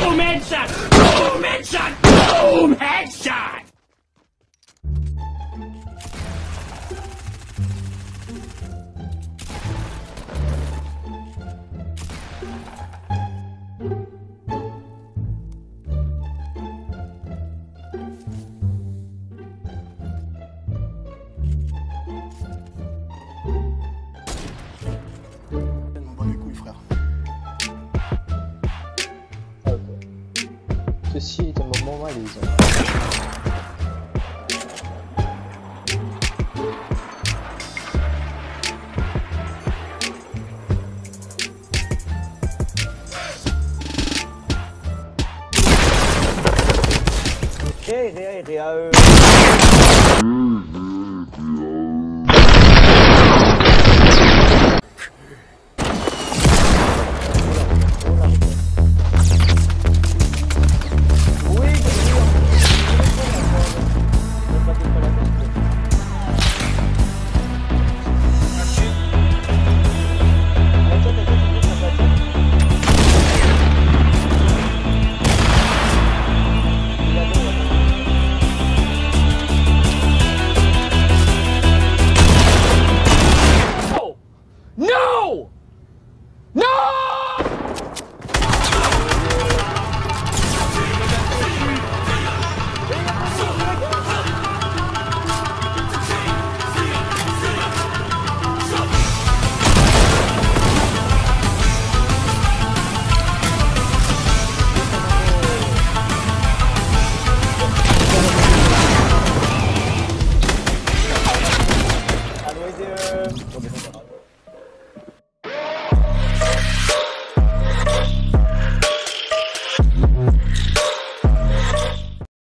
Boom headshot! Boom headshot! Boom headshot! Ceci est un moment malaisant. Réa, Réa, Réa, euh...